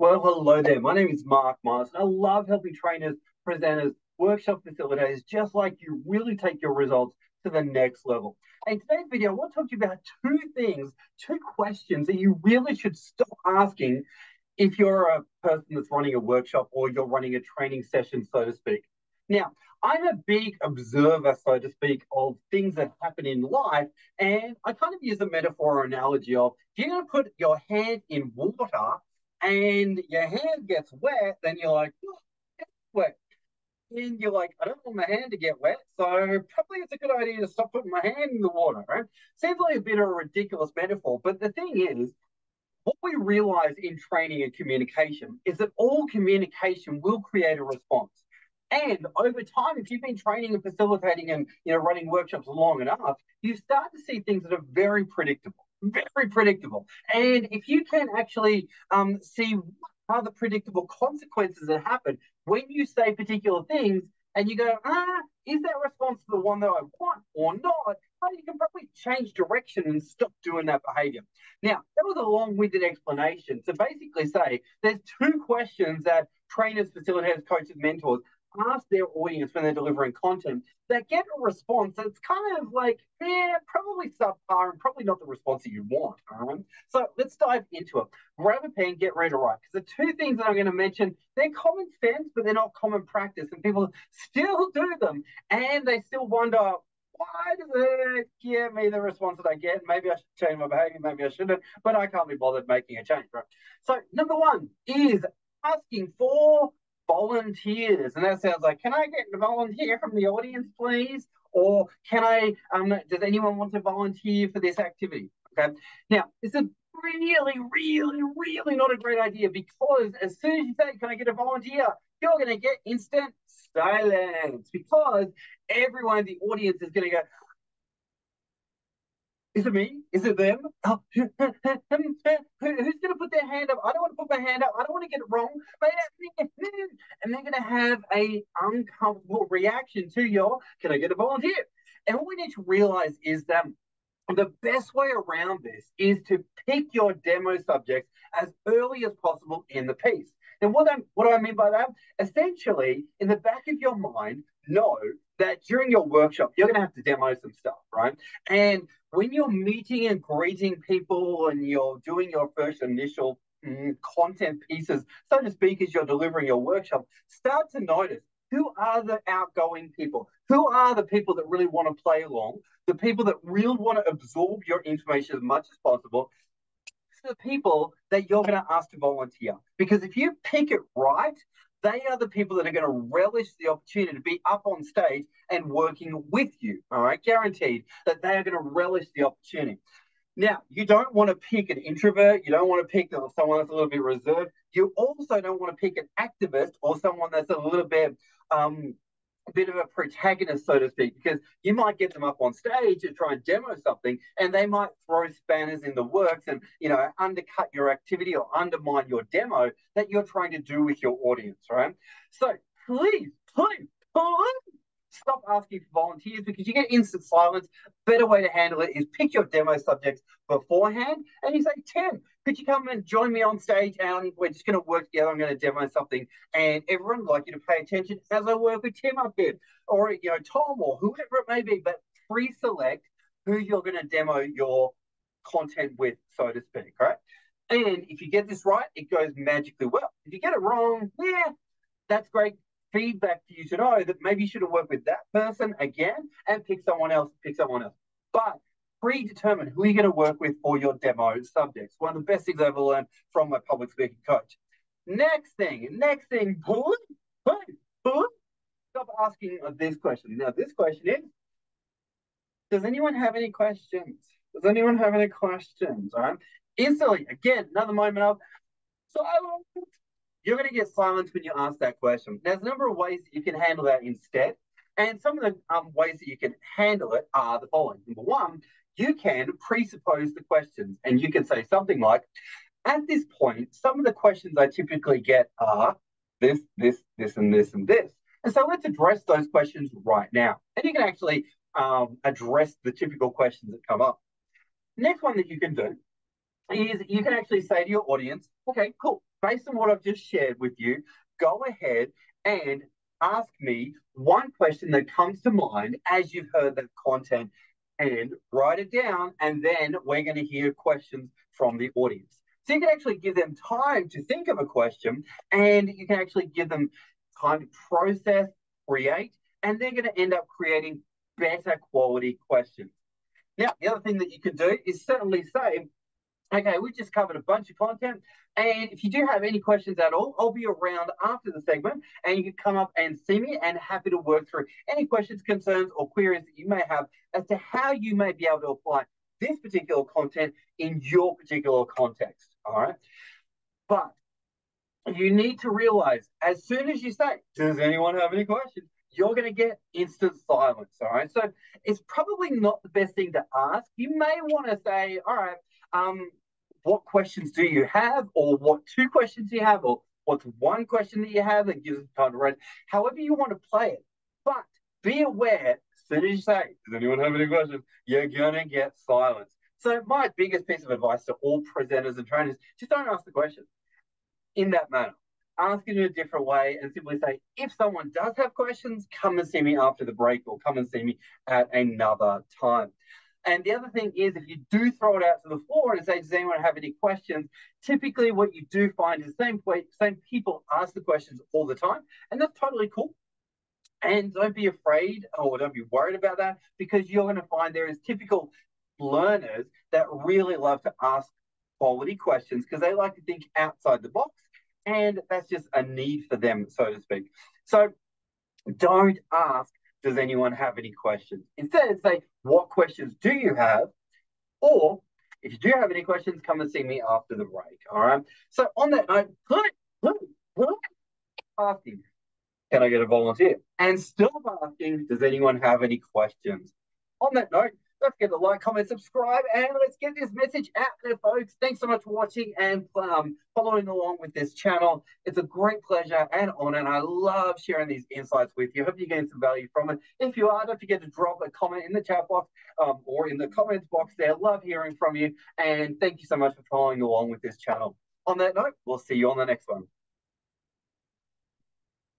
Well, hello there. My name is Marc Miles, and I love helping trainers, presenters, workshop facilitators, just like you, really take your results to the next level. In today's video, I want to talk to you about two things, two questions that you really should stop asking if you're a person that's running a workshop or you're running a training session, so to speak. Now, I'm a big observer, so to speak, of things that happen in life. And I kind of use a metaphor or analogy of if you're going to put your hand in water and your hand gets wet, then you're like, oh, it's wet. And you're like, I don't want my hand to get wet, so probably it's a good idea to stop putting my hand in the water, right? Seems like a bit of a ridiculous metaphor, but the thing is, what we realize in training and communication is that all communication will create a response. And over time, if you've been training and facilitating and you know running workshops long enough, you start to see things that are very predictable, very predictable. And if you can actually um, see what are the predictable consequences that happen when you say particular things, and you go, ah, is that response the one that I want or not? Well, you can probably change direction and stop doing that behavior. Now, that was a long-winded explanation So basically say there's two questions that trainers, facilitators, coaches, mentors ask their audience when they're delivering content they get a response that's kind of like, yeah, probably subpar and probably not the response that you want. So let's dive into it. Grab a pen, get ready to write. Because the two things that I'm going to mention, they're common sense, but they're not common practice. And people still do them. And they still wonder, why does it give me the response that I get? Maybe I should change my behavior, maybe I shouldn't, but I can't be bothered making a change, right? So number one is asking for volunteers. And that sounds like, can I get a volunteer from the audience, please? Or can I, um, does anyone want to volunteer for this activity? Okay. Now, it's a really, really, really not a great idea because as soon as you say, can I get a volunteer? You're going to get instant silence because everyone in the audience is going to go, is it me? Is it them? Oh, who's going to put their hand up? I don't want to put my hand up. I don't want to get it wrong. And they're going to have a uncomfortable reaction to your, can I get a volunteer? And what we need to realize is that the best way around this is to pick your demo subjects as early as possible in the piece. And what, what do I mean by that? Essentially, in the back of your mind, know that during your workshop, you're going to have to demo some stuff, right? And when you're meeting and greeting people and you're doing your first initial mm, content pieces, so to speak, as you're delivering your workshop, start to notice who are the outgoing people? Who are the people that really want to play along? The people that really want to absorb your information as much as possible? The people that you're going to ask to volunteer. Because if you pick it right, they are the people that are going to relish the opportunity to be up on stage and working with you. All right, guaranteed that they are going to relish the opportunity. Now, you don't want to pick an introvert. You don't want to pick someone that's a little bit reserved. You also don't want to pick an activist or someone that's a little bit um, a bit of a protagonist, so to speak, because you might get them up on stage to try and demo something, and they might throw spanners in the works and you know undercut your activity or undermine your demo that you're trying to do with your audience, right? So please, please, please Stop asking for volunteers because you get instant silence. Better way to handle it is pick your demo subjects beforehand and you say, Tim, could you come and join me on stage and we're just going to work together. I'm going to demo something and everyone would like you to pay attention as I work with Tim up here or, you know, Tom or whoever it may be, but pre-select who you're going to demo your content with, so to speak, right? And if you get this right, it goes magically well. If you get it wrong, yeah, that's great feedback for you to know that maybe you should have worked with that person again and pick someone else, pick someone else. But predetermine who you're going to work with for your demo subjects. One of the best things I've ever learned from my public speaking coach. Next thing, next thing, pull, pull, pull. Stop asking this question. Now, this question is Does anyone have any questions? Does anyone have any questions? All right. Instantly, again, another moment of silence. You're going to get silence when you ask that question. There's a number of ways that you can handle that instead. And some of the um, ways that you can handle it are the following. Number one, you can presuppose the questions and you can say something like, at this point, some of the questions I typically get are this, this, this, and this, and this. And so let's address those questions right now. And you can actually um, address the typical questions that come up. Next one that you can do is you can actually say to your audience, okay, cool. Based on what I've just shared with you, go ahead and ask me one question that comes to mind as you've heard that content and write it down. And then we're going to hear questions from the audience. So you can actually give them time to think of a question and you can actually give them time to process, create, and they're going to end up creating better quality questions. Now, the other thing that you can do is certainly say, okay, we've just covered a bunch of content. And if you do have any questions at all, I'll be around after the segment and you can come up and see me and happy to work through any questions, concerns, or queries that you may have as to how you may be able to apply this particular content in your particular context. All right. But you need to realize as soon as you say, Does anyone have any questions? You're going to get instant silence. All right. So it's probably not the best thing to ask. You may want to say, All right, um, what questions do you have, or what two questions you have, or what's one question that you have that gives time to write. However, you want to play it. But be aware, as soon as you say, Does anyone have any questions? You're going to get silence. So, my biggest piece of advice to all presenters and trainers just don't ask the question in that manner. Ask it in a different way and simply say, if someone does have questions, come and see me after the break or come and see me at another time. And the other thing is, if you do throw it out to the floor and say, does anyone have any questions? Typically, what you do find is the same, same people ask the questions all the time, and that's totally cool. And don't be afraid or don't be worried about that because you're going to find there is typical learners that really love to ask quality questions because they like to think outside the box. And that's just a need for them, so to speak. So don't ask does anyone have any questions? Instead, say, what questions do you have? Or if you do have any questions, come and see me after the break. All right. So on that note, asking, can I get a volunteer? And still asking, does anyone have any questions? On that note, Let's get a like, comment, subscribe, and let's get this message out there, folks. Thanks so much for watching and um, following along with this channel. It's a great pleasure and honor, and I love sharing these insights with you. I hope you gain some value from it. If you are, don't forget to drop a comment in the chat box um, or in the comments box there. Love hearing from you, and thank you so much for following along with this channel. On that note, we'll see you on the next one.